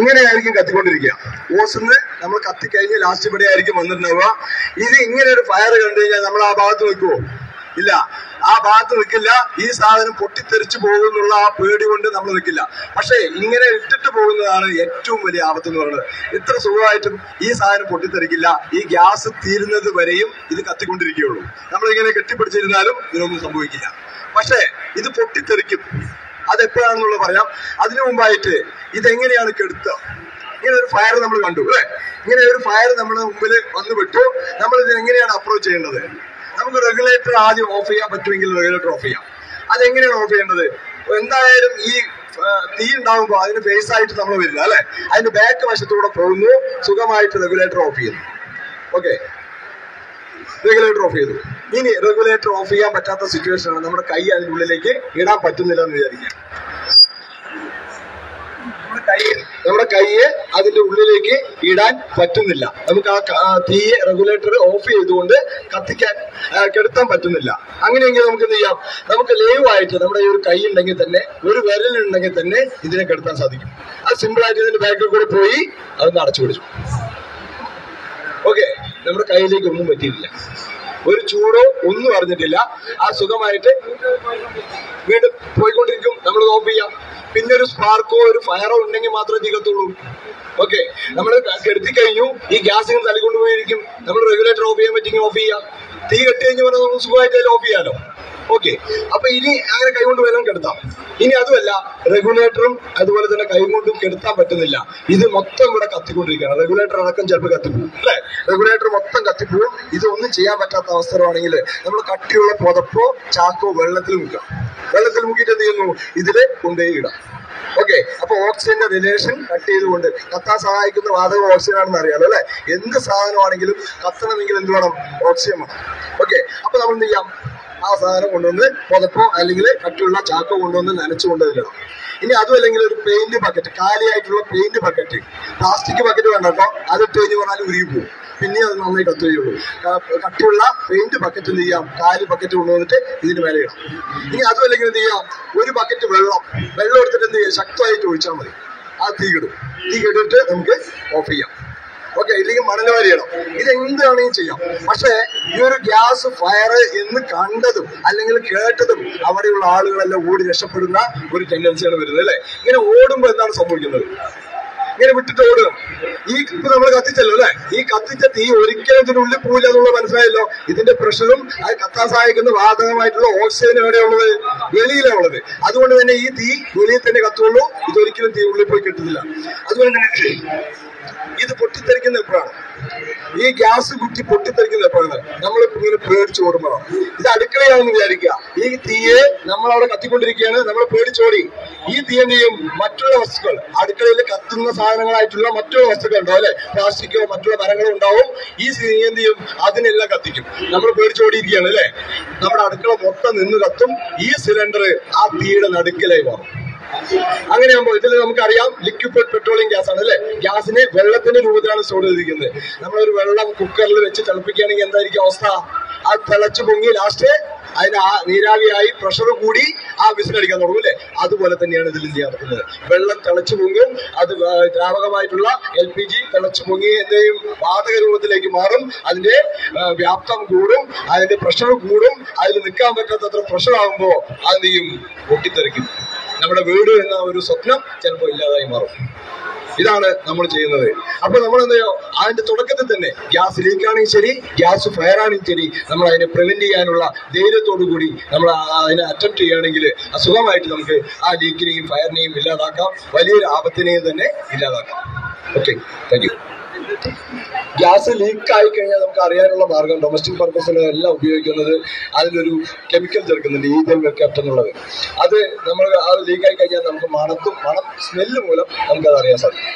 ഇങ്ങനെയായിരിക്കും കത്തിക്കൊണ്ടിരിക്കുക. ഓസിന്ന് നമ്മൾ കത്തിക്കഴിഞ്ഞ് ലാസ്റ്റ് ഇവിടെ ആയിരിക്കും വന്നിട്ടുണ്ടാവുക. ഇത് ഇങ്ങനെ ഒരു ഫയർ കണ്ടു കഴിഞ്ഞാൽ നമ്മൾ ആ ഭാഗത്ത് നിൽക്കുമോ ഇല്ല. ആ ഭാഗത്ത് നിൽക്കില്ല ഈ സാധനം പൊട്ടിത്തെറിച്ചു പോകുന്നുള്ള ആ പേടി കൊണ്ട് നമ്മൾ നിൽക്കില്ല പക്ഷേ ഇങ്ങനെ ഇട്ടിട്ട് പോകുന്നതാണ് ഏറ്റവും വലിയ ആപത്ത് എന്ന് പറയുന്നത്. ഇത്ര സുഖമായിട്ടും ഈ സാധനം പൊട്ടിത്തെറിക്കില്ല. ഈ ഗ്യാസ് തീരുന്നത് വരെയും ഇത് കത്തിക്കൊണ്ടിരിക്കുകയുള്ളൂ. നമ്മളിങ്ങനെ കെട്ടിപ്പിടിച്ചിരുന്നാലും ഇതിനൊന്നും സംഭവിക്കില്ല. പക്ഷേ ഇത് പൊട്ടിത്തെറിക്കും. അതെപ്പോഴാണെന്നുള്ളത് പറയാം. അതിനു മുമ്പായിട്ട് ഇതെങ്ങനെയാണ് കെടുത്തുക ഇങ്ങനെ ഒരു ഫയർ നമ്മൾ കണ്ടു അല്ലെ? ഇങ്ങനെ ഒരു ഫയർ നമ്മുടെ മുമ്പിൽ വന്നു വിട്ടു നമ്മൾ ഇത് എങ്ങനെയാണ് അപ്രോച്ച് ചെയ്യേണ്ടത്? നമുക്ക് റെഗുലേറ്റർ ആദ്യം ഓഫ് ചെയ്യാൻ പറ്റുമെങ്കിൽ റെഗുലേറ്റർ ഓഫ് ചെയ്യാം. അതെങ്ങനെയാണ് ഓഫ് ചെയ്യേണ്ടത്? എന്തായാലും ഈ തീ ഉണ്ടാകുമ്പോൾ അതിന് ഫേസ് ആയിട്ട് നമ്മൾ വരില്ല അല്ലെ? അതിന്റെ ബാക്ക് വശത്തൂടെ പോകുന്നു സുഖമായിട്ട് റെഗുലേറ്റർ ഓഫ് ചെയ്യുന്നു. ഓക്കെ റെഗുലേറ്റർ ഓഫ് ചെയ്തു. ഇനി റെഗുലേറ്റർ ഓഫ് ചെയ്യാൻ പറ്റാത്ത സിറ്റുവേഷൻ ആണ് നമ്മുടെ കൈ അതിന്റെ ഉള്ളിലേക്ക് ഇടാൻ പറ്റുന്നില്ല എന്ന് വിചാരിക്കുക. നമ്മുടെ കൈയെ അതിന്റെ ഉള്ളിലേക്ക് ഇടാൻ പറ്റുന്നില്ല. നമുക്ക് ആ തീയെ റെഗുലേറ്റർ ഓഫ് ചെയ്തുകൊണ്ട് കത്തിക്കാൻ കെടുത്താൻ പറ്റുന്നില്ല. അങ്ങനെയെങ്കിൽ നമുക്ക് എന്ത് ചെയ്യാം? നമുക്ക് ലൈവ് ആയിട്ട് നമ്മുടെ ഈ ഒരു കൈ ഉണ്ടെങ്കിൽ തന്നെ ഒരു വിരലുണ്ടെങ്കിൽ തന്നെ ഇതിനെ കെടുത്താൻ സാധിക്കും. അത് സിമ്പിൾ ആയിട്ട് ഇതിന്റെ ബാക്കിൽ കൂടെ പോയി അതൊന്ന് അടച്ചു പിടിച്ചു. ഓക്കെ നമ്മുടെ കയ്യിലേക്ക് ഒന്നും പറ്റിയിട്ടില്ല. ഒരു ചൂടോ ഒന്നും അറിഞ്ഞിട്ടില്ല. ആ സുഖമായിട്ട് വീണ്ടും പോയിക്കൊണ്ടിരിക്കും. നമ്മൾ ഓഫ് ചെയ്യാം. പിന്നെ ഒരു സ്പാർക്കോ ഒരു ഫയറോ ഉണ്ടെങ്കിൽ മാത്രമേ തീകത്തുള്ളൂ ഓക്കെ നമ്മൾ കെടുത്തി കഴിഞ്ഞു ഈ ഗ്യാസ് ഇങ്ങനെ നമ്മൾ റെഗുലേറ്റർ ഓഫ് ചെയ്യാൻ പറ്റിയെങ്കിൽ ഓഫ് ചെയ്യാം. തീ കെട്ടി പറഞ്ഞാൽ നമുക്ക് സുഖമായിട്ട് ഓഫ് ചെയ്യാലോ? ഓക്കെ അപ്പൊ ഇനി അങ്ങനെ കൈകൊണ്ട് വല്ലതും കെടുത്താം. ഇനി അതുമല്ല റെഗുലേറ്ററും അതുപോലെ തന്നെ കൈകൊണ്ടും കെടുത്താൻ പറ്റുന്നില്ല. ഇത് മൊത്തം ഇവിടെ കത്തിക്കൊണ്ടിരിക്കുകയാണ്. റെഗുലേറ്റർ അടക്കം ചിലപ്പോൾ കത്തിപ്പോവും അല്ലെ? റെഗുലേറ്റർ മൊത്തം കത്തിപ്പോവും ഇതൊന്നും ചെയ്യാൻ പറ്റാത്ത അവസരമാണെങ്കിൽ നമ്മൾ കട്ടിയുള്ള പുതപ്പോ ചാക്കോ വെള്ളത്തിൽ മുക്കാം വെള്ളത്തിൽ മുക്കിയിട്ട് എന്ത് ചെയ്യുന്നു? ഇതിൽ കൊണ്ടുപോയി ഇടാം. ഓക്കെ. അപ്പൊ ഓക്സിജന്റെ റിലേഷൻ കട്ട് ചെയ്തുകൊണ്ട് കത്താൻ സഹായിക്കുന്ന വാതക ഓക്സിജൻ ആണെന്ന് അറിയാലോ അല്ലെ? എന്ത് സാധനമാണെങ്കിലും കത്തണമെങ്കിൽ എന്ത് വേണം? ഓക്സിജൻ വേണം. ഓക്കെ. അപ്പൊ നമ്മൾ എന്ത് ചെയ്യാം? ആ സാധനം കൊണ്ടുവന്ന് പുതപ്പോ അല്ലെങ്കിൽ കട്ടിയുള്ള ചാക്കോ കൊണ്ടുവന്ന് നനച്ചു കൊണ്ടുവരണം. ഇനി അതും അല്ലെങ്കിൽ ഒരു പെയിന്റ് ബക്കറ്റ് കാലിയായിട്ടുള്ള പെയിന്റ് ബക്കറ്റ് പ്ലാസ്റ്റിക് ബക്കറ്റ് വേണ്ട കേട്ടോ. അത് ഇട്ട് കഴിഞ്ഞ് പറഞ്ഞാൽ ഉരുകി പോകും. പിന്നെ അത് നന്നായി കത്തുകയുള്ളൂ കട്ടുള്ള പെയിന്റ് ബക്കറ്റ് എന്ത് ചെയ്യാം? കാൽ ബക്കറ്റ് കൊണ്ടുവന്നിട്ട് ഇതിന് മേലെ ഇടാം. ഇനി അതും അല്ലെങ്കിൽ എന്ത് ചെയ്യാം? ഒരു ബക്കറ്റ് വെള്ളം. വെള്ളം എടുത്തിട്ട് എന്ത് ചെയ്യാം? ശക്തമായിട്ട് ഒഴിച്ചാൽ മതി. ആ തീ കിടും. തീ കിട്ടിട്ട് നമുക്ക് ഓഫ് ചെയ്യാം. ഓക്കെ ഇല്ലെങ്കിൽ മണൽ വാരിയിടാം ഇത് എന്താണെങ്കിലും ചെയ്യാം. പക്ഷേ ഈ ഒരു ഗ്യാസ് ഫയർ എന്ന് കണ്ടതും അല്ലെങ്കിൽ കേട്ടതും അവിടെയുള്ള ആളുകളെല്ലാം ഓടി രക്ഷപ്പെടുന്ന ഒരു ടെൻഡൻസിയാണ് വരുന്നത് അല്ലേ? ഇങ്ങനെ ഓടുമ്പോൾ എന്താണ് സംഭവിക്കുന്നത്? ഇങ്ങനെ വിട്ടിട്ട് ഓടും. ഈ ഇപ്പൊ നമ്മൾ കത്തിച്ചല്ലോ അല്ലെ? ഈ കത്തിച്ച തീ ഒരിക്കലും ഇതിനുള്ളിൽ പോയില്ല എന്നുള്ളത് മനസ്സിലായല്ലോ. ഇതിന്റെ പ്രഷറും അത് കത്താൻ സഹായിക്കുന്ന വാതകമായിട്ടുള്ള ഓക്സിജൻ എവിടെയുള്ളത് വെളിയിലാണുള്ളത്. അതുകൊണ്ട് തന്നെ ഈ തീ വെളിയിൽ തന്നെ കത്തുള്ളൂ. ഇതൊരിക്കലും തീ ഉള്ളിൽ പോയി കിട്ടുന്നില്ല. അതുകൊണ്ട് തന്നെ ഇത് പൊട്ടിത്തെറിക്കുന്ന എപ്പോഴാണ്? ഈ ഗ്യാസ് കുറ്റി പൊട്ടിത്തെറിക്കുന്ന എപ്പോഴാണ്? നമ്മൾ ഇങ്ങനെ പേടിച്ചു ഓടുമ്പോ. ഇത് അടുക്കളയാണെന്ന് വിചാരിക്കുക. ഈ തീയെ നമ്മൾ അവിടെ കത്തിക്കൊണ്ടിരിക്കുകയാണ്. നമ്മൾ പേടിച്ചോടി ഈ തീ മറ്റുള്ള വസ്തുക്കൾ അടുക്കളയിൽ കത്തുന്ന സാധനങ്ങളായിട്ടുള്ള മറ്റു വസ്തുക്കൾ ഉണ്ടാവും അല്ലെ? പ്ലാസ്റ്റിക്കോ മറ്റുള്ള മരങ്ങളോ ഉണ്ടാവും. ഈ എന്ത് ചെയ്യും? അതിനെല്ലാം കത്തിക്കും. നമ്മൾ പേടിച്ചോടിയിരിക്കുകയാണ് അല്ലെ? നമ്മുടെ അടുക്കള മൊത്തം നിന്ന് കത്തും. ഈ സിലിണ്ടർ ആ തീയുടെ നടുക്കിലായി മാറും. അങ്ങനെയാകുമ്പോൾ ഇതിൽ നമുക്കറിയാം ലിക്വിഡ് പെട്രോളിയം ഗ്യാസ് ആണ് അല്ലെ? ഗ്യാസിനെ വെള്ളത്തിന്റെ രൂപത്തിലാണ് സ്റ്റോർ ചെയ്തിരിക്കുന്നത്. നമ്മളൊരു വെള്ളം കുക്കറിൽ വെച്ച് തിളപ്പിക്കുകയാണെങ്കിൽ എന്തായിരിക്കും അവസ്ഥ? ആ തിളച്ചു പൊങ്ങി ലാസ്റ്റ് അതിന് ആ നീരാവിയായി പ്രഷർ കൂടി ആ വിസിലടിക്കാൻ തുടങ്ങും അല്ലേ? അതുപോലെ തന്നെയാണ് ഇതിൽ എന്ത് നടക്കുന്നത് വെള്ളം തിളച്ചു പൊങ്ങും അത് ദ്രാവകമായിട്ടുള്ള എൽ പി ജി തിളച്ചു പൊങ്ങി എന്തെയും വാതക രൂപത്തിലേക്ക് മാറും അതിന്റെ വ്യാപ്തം കൂടും അതിന്റെ പ്രഷർ കൂടും അതിൽ നിൽക്കാൻ പറ്റാത്തത്ര പ്രഷർ ആകുമ്പോൾ അത് നീയും പൊട്ടിത്തെറിക്കും. നമ്മുടെ വീട് എന്ന ഒരു സ്വപ്നം ചിലപ്പോൾ ഇല്ലാതായി മാറും. ഇതാണ് നമ്മൾ ചെയ്യുന്നത്. അപ്പൊ നമ്മൾ എന്തെയോ അതിന്റെ തുടക്കത്തിൽ തന്നെ ഗ്യാസ് ലീക്ക് ആണെങ്കിൽ ശരി ഗ്യാസ് ഫയർ ആണെങ്കിൽ ശരി നമ്മൾ അതിനെ പ്രിവെന്റ് ചെയ്യാനുള്ള ധൈര്യത്തോടു കൂടി നമ്മൾ അതിനെ അറ്റംപ്റ്റ് ചെയ്യുകയാണെങ്കിൽ സുഖമായിട്ട് നമുക്ക് ആ ലീക്കിനെയും ഫയറിനെയും ഇല്ലാതാക്കാം. വലിയൊരു ആപത്തിനെയും തന്നെ ഇല്ലാതാക്കാം. ഓക്കെ താങ്ക് ഗ്യാസ് ലീക്ക് ആയി കഴിഞ്ഞാൽ നമുക്ക് അറിയാനുള്ള മാർഗം ഡൊമസ്റ്റിക് പർപ്പസിന് എല്ലാം ഉപയോഗിക്കുന്നത് അതിലൊരു കെമിക്കൽ ചേർക്കുന്നുണ്ട് ഈഥൻ വെക്കപ്പ് എന്നുള്ളത്. അത് നമ്മൾ അത് ലീക്കായി കഴിഞ്ഞാൽ നമുക്ക് മണത്തും മണം സ്മെല്ല് മൂലം നമുക്കത് അറിയാൻ സാധിക്കും.